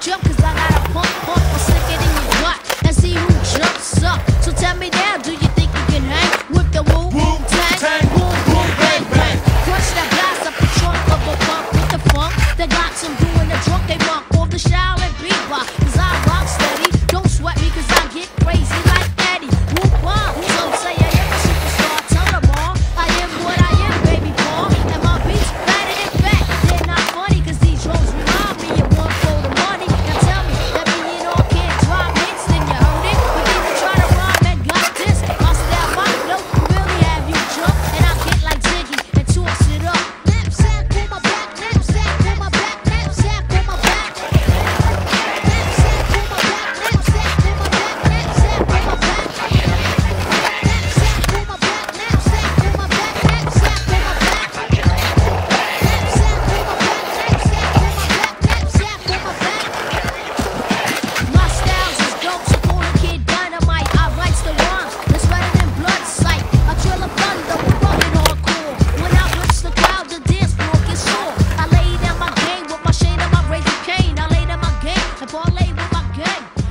jump, cause I got a pump, pump, I'll stick it in your butt and see who jumps up. So tell me that. again.